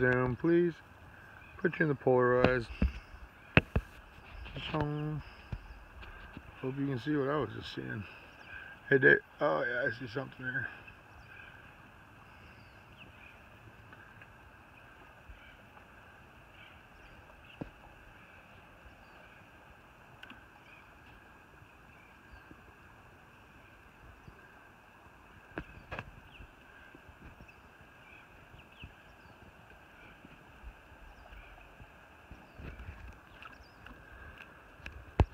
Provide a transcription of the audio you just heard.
Zoom, please. Put you in the polarized. Hope you can see what I was just seeing. Hey, Dave. Oh, yeah, I see something there.